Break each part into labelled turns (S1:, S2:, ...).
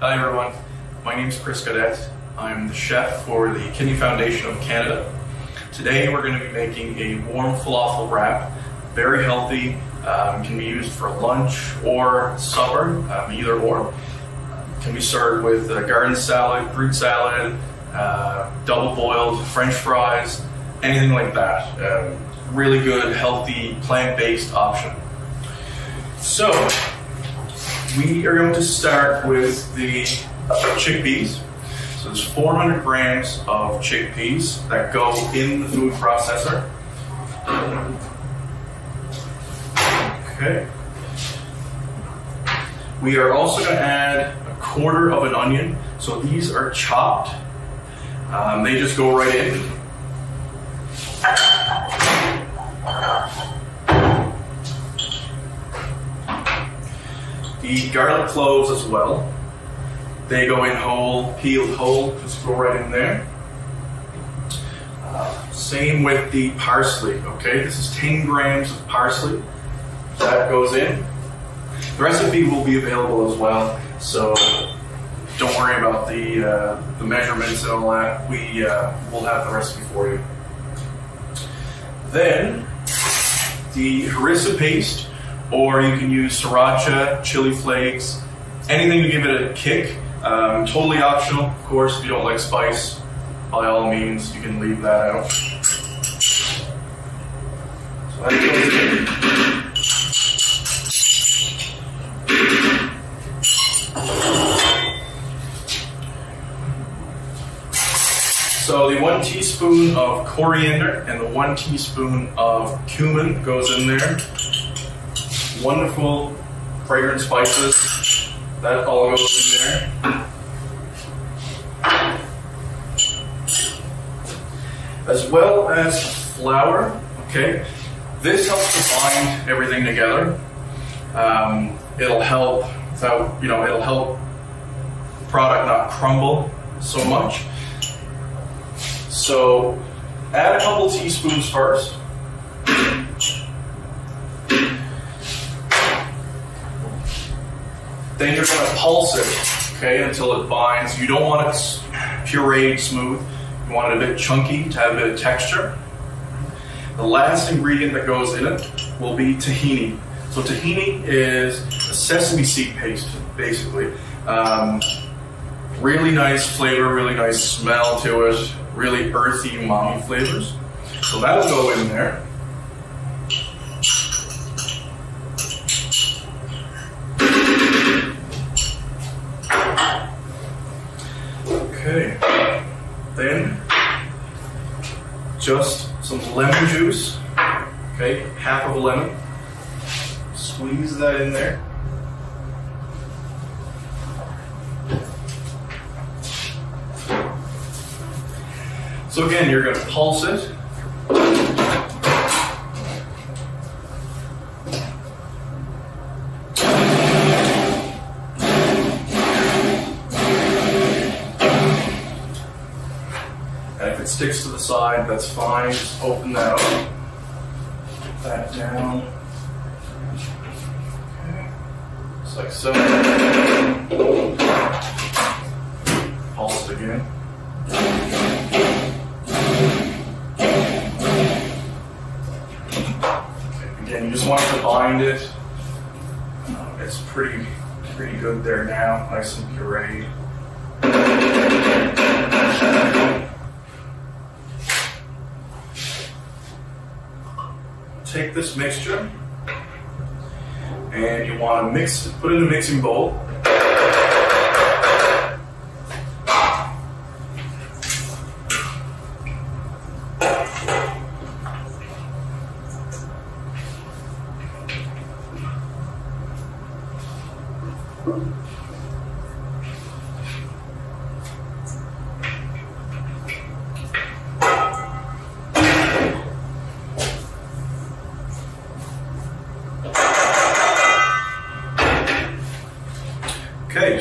S1: Hi everyone, my name is Kris Gaudet. I'm the chef for the Kidney Foundation of Canada. Today we're going to be making a warm falafel wrap, very healthy, um, can be used for lunch or supper, um, either or. Can be served with uh, garden salad, fruit salad, uh, double boiled french fries, anything like that. Um, really good, healthy, plant-based option. So, we are going to start with the chickpeas. So there's 400 grams of chickpeas that go in the food processor. Okay. We are also going to add a quarter of an onion. So these are chopped. Um, they just go right in. The garlic cloves as well. They go in whole, peeled whole, just go right in there. Uh, same with the parsley, okay? This is 10 grams of parsley. That goes in. The recipe will be available as well, so don't worry about the, uh, the measurements and all that. We uh, will have the recipe for you. Then, the harissa paste, or you can use sriracha, chili flakes, anything to give it a kick. Um, totally optional, of course, if you don't like spice, by all means, you can leave that out. So. So the one teaspoon of coriander and the one teaspoon of cumin goes in there. Wonderful fragrant spices. That all goes in there. As well as flour, okay? This helps to bind everything together. Um, it'll help, so, you know, it'll help product not crumble so much. So add a couple teaspoons first. Then you're going to pulse it, okay, until it binds. You don't want it pureed smooth. You want it a bit chunky to have a bit of texture. The last ingredient that goes in it will be tahini. So tahini is a sesame seed paste, basically. Um, really nice flavor, really nice smell to it, really earthy, umami flavors. So that'll go in there. Just some lemon juice. Okay, half of a lemon. Squeeze that in there. So again, you're going to pulse it. Side, that's fine. Just open that up. That down. Okay. Just like so. Pulse it again. Again, you just want to bind it. It's pretty, pretty good there now, nice and pureed. Take this mixture and you want to mix, put it in a mixing bowl.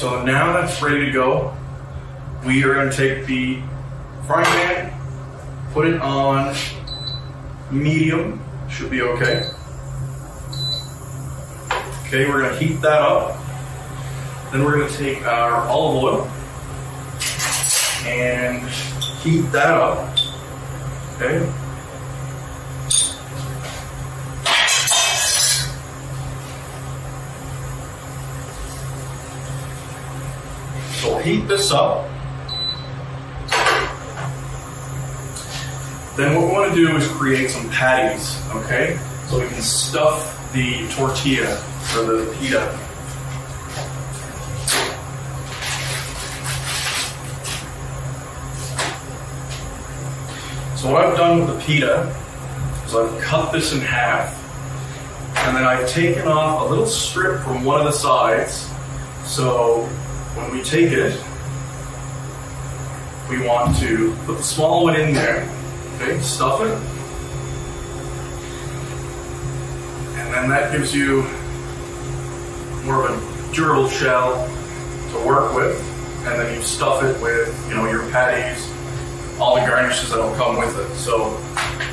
S1: So now that's ready to go. We are going to take the frying pan, put it on medium, should be okay. Okay, we're going to heat that up. Then we're going to take our olive oil and heat that up. Okay. Heat this up. Then what we want to do is create some patties, okay? So we can stuff the tortilla or the pita. So what I've done with the pita is I've cut this in half and then I've taken off a little strip from one of the sides. So when we take it, we want to put the small one in there, okay, stuff it. And then that gives you more of a durable shell to work with. And then you stuff it with, you know, your patties, all the garnishes that'll come with it. So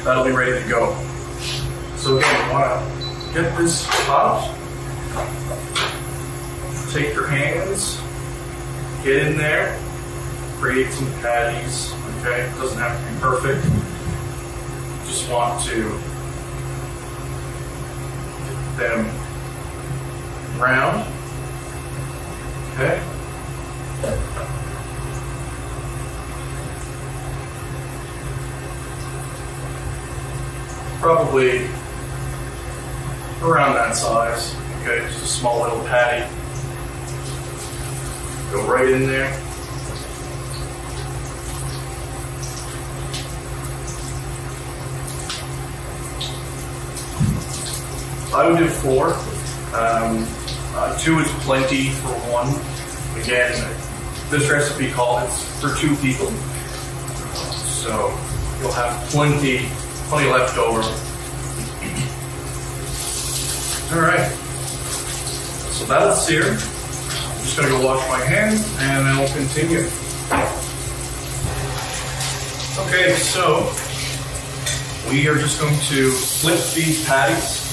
S1: that'll be ready to go. So again, you want to get this hot. Take your hands, get in there, create some patties. Okay, it doesn't have to be perfect. Just want to get them round. Okay. Probably around that size. Okay, just a small little patty. Go right in there. I would do four. Um, uh, two is plenty for one. Again, this recipe calls for two people, so you'll have plenty, plenty left over. All right, so that's seared. Just gonna go wash my hands and then we'll continue. Okay, so we are just going to flip these patties.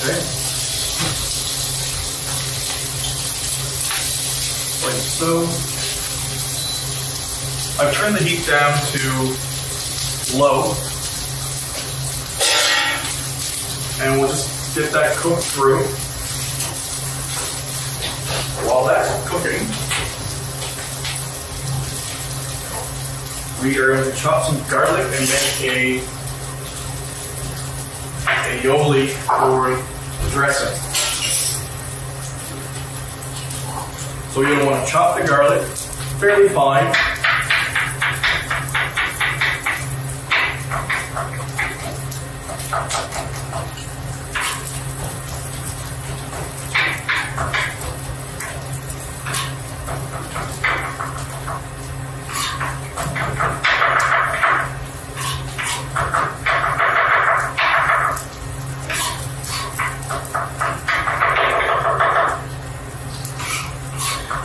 S1: Okay. Like so. I've turned the heat down to low. And we'll just get that cooked through. While that's cooking, we are going to chop some garlic and make a a aioli for dressing. So to want to chop the garlic fairly fine.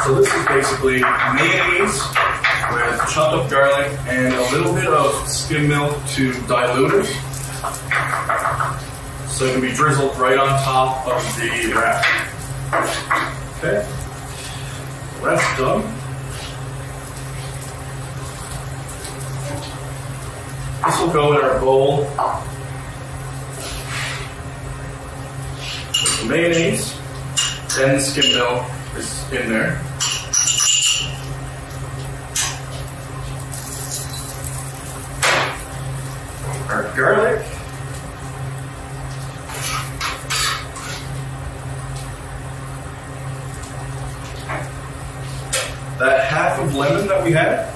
S1: So this is basically mayonnaise with chopped up garlic and a little bit of skim milk to dilute it. So it can be drizzled right on top of the wrap. Okay, that's done. This will go in our bowl with the mayonnaise, then the skim milk is in there. Our garlic. That half lemon that we had,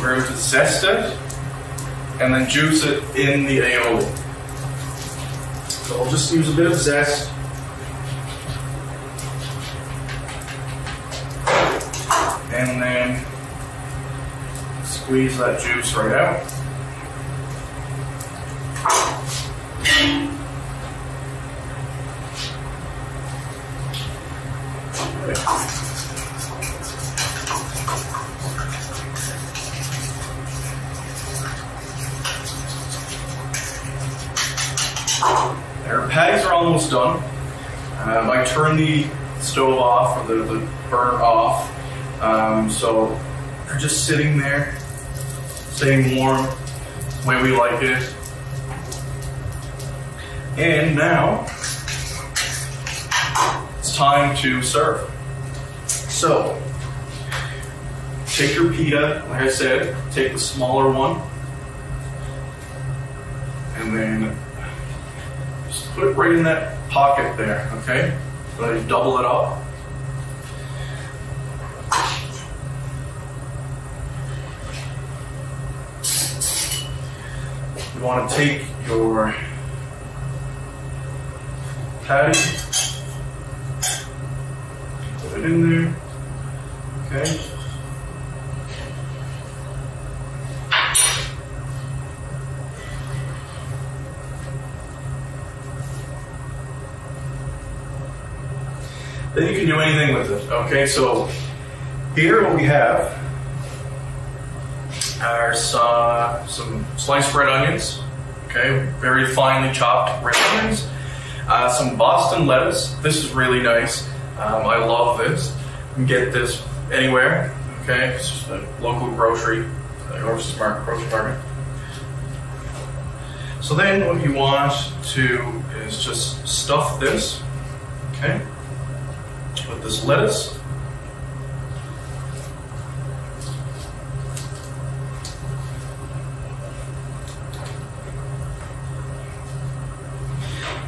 S1: we're going to zest it and then juice it in the aioli. So I'll just use a bit of zest. And then squeeze that juice right out. Turn the stove off or the, the burner off. Um, so they're just sitting there, staying warm, the way we like it. And now it's time to serve. So take your pita, like I said, take the smaller one, and then just put it right in that pocket there, okay? Let it double it up. You want to take your patty, put it in there, okay? Then you can do anything with it. Okay, so here what we have are some, sliced red onions. Okay, very finely chopped red onions. Uh, some Boston lettuce. This is really nice. Um, I love this. You can get this anywhere. Okay, it's just a local grocery uh, or smart grocery market. So then what you want to is just stuff this. Okay with this lettuce.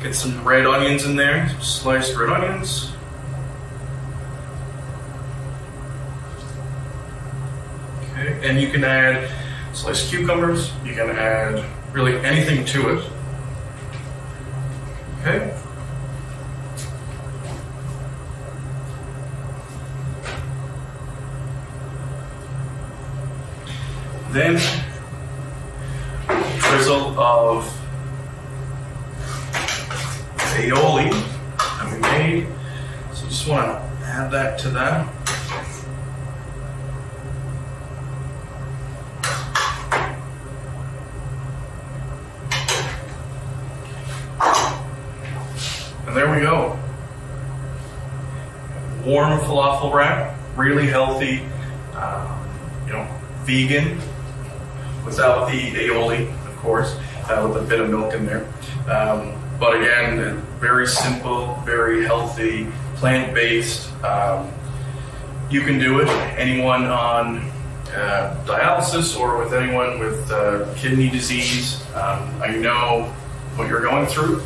S1: Get some red onions in there, sliced red onions. Okay, and you can add sliced cucumbers, you can add really anything to it. Okay. Then drizzle of aioli that we made. So just want to add that to that. And there we go. Warm falafel wrap, really healthy, uh, you know, vegan, without the aioli, of course, uh, with a bit of milk in there. Um, but again, very simple, very healthy, plant-based. Um, you can do it. Anyone on uh, dialysis or with anyone with uh, kidney disease, um, I know what you're going through.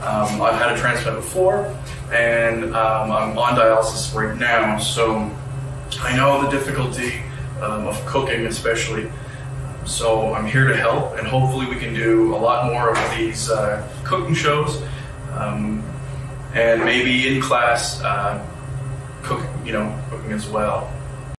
S1: Um, I've had a transplant before, and um, I'm on dialysis right now, so I know the difficulty um, of cooking, especially. So I'm here to help, and hopefully we can do a lot more of these uh, cooking shows, um, and maybe in class uh, cooking, you know, cooking as well.